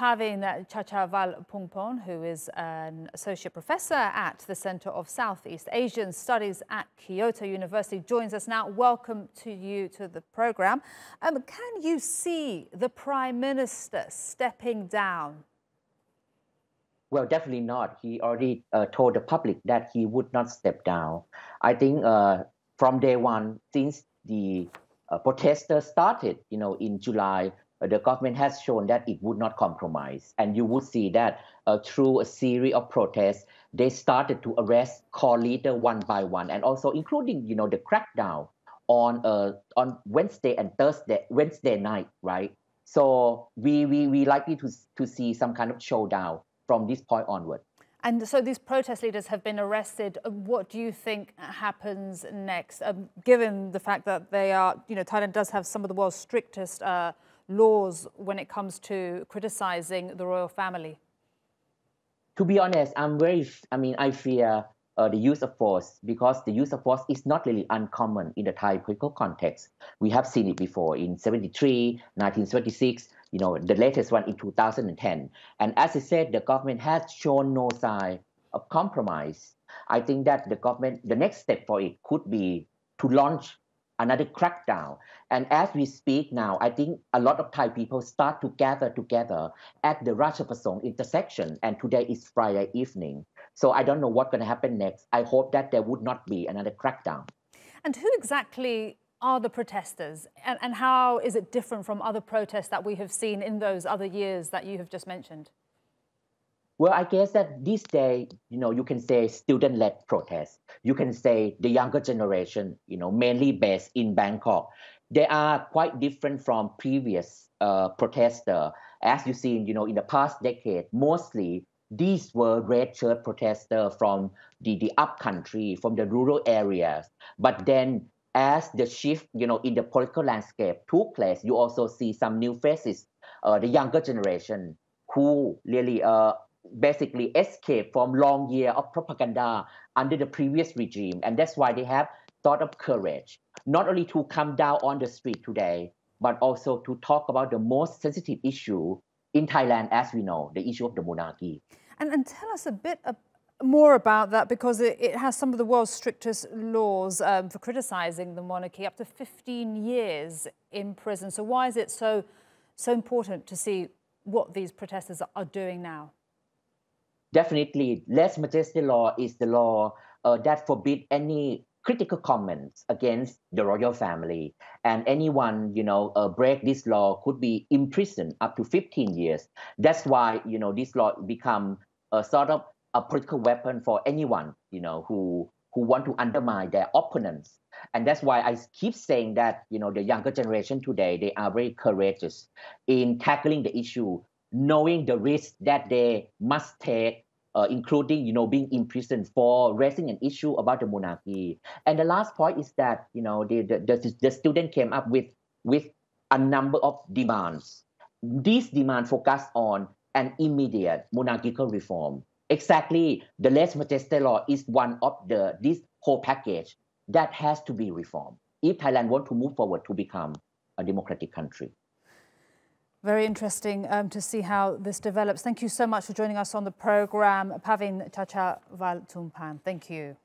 Pavin Chachavalpongpun, who is an associate professor at the Center of Southeast Asian Studies at Kyoto University, joins us now. Welcome to you to the program. Um, can you see the Prime Minister stepping down? Well, definitely not. He already uh, told the public that he would not step down. I think uh, from day one, since the uh, protesters started, you know, in July the government has shown that it would not compromise. And you would see that uh, through a series of protests, they started to arrest core leader one by one, and also including, you know, the crackdown on uh, on Wednesday and Thursday, Wednesday night, right? So we we we likely to to see some kind of showdown from this point onward. And so these protest leaders have been arrested. What do you think happens next, um, given the fact that they are, you know, Thailand does have some of the world's strictest uh, laws when it comes to criticizing the royal family? To be honest, I'm very, I mean, I fear uh, the use of force because the use of force is not really uncommon in the Thai political context. We have seen it before in 73, 1976, you know, the latest one in 2010. And as I said, the government has shown no sign of compromise. I think that the government, the next step for it could be to launch another crackdown. And as we speak now, I think a lot of Thai people start to gather together at the Ratchaprasong intersection. And today is Friday evening. So I don't know what's going to happen next. I hope that there would not be another crackdown. And who exactly are the protesters? And, and how is it different from other protests that we have seen in those other years that you have just mentioned? Well, I guess that this day, you know, you can say student-led protest. You can say the younger generation, you know, mainly based in Bangkok. They are quite different from previous uh, protester. As you see, you know, in the past decade, mostly these were red shirt protesters from the, the upcountry, from the rural areas. But then as the shift, you know, in the political landscape took place, you also see some new faces, uh, the younger generation who really uh, basically escape from long year of propaganda under the previous regime. And that's why they have thought of courage, not only to come down on the street today, but also to talk about the most sensitive issue in Thailand, as we know, the issue of the monarchy. And, and tell us a bit more about that because it, it, has some of the world's strictest laws um, for criticizing the monarchy, up to 15 years in prison. So why is it so, so important to see what these protesters are doing now? Definitely lese majeste law is the law uh, that forbid any critical comments against the royal family. And anyone you know uh, break this law could be imprisoned up to 15 years. That's why you know this law become a sort of a political weapon for anyone you know who who want to undermine their opponents. And that's why i keep saying that you know the younger generation today they are very courageous in tackling the issue knowing the risk that they must take, uh, including you know being imprisoned for raising an issue about the monarchy. And the last point is that you know the the, the, the student came up with with a number of demands. These demands focus on an immediate monarchical reform. Exactly, the lese majeste law is one of the this whole package that has to be reformed if Thailand want to move forward to become a democratic country. Very interesting um, to see how this develops. Thank you so much for joining us on the programme. Pavin Chacha Valtumpan. Thank you.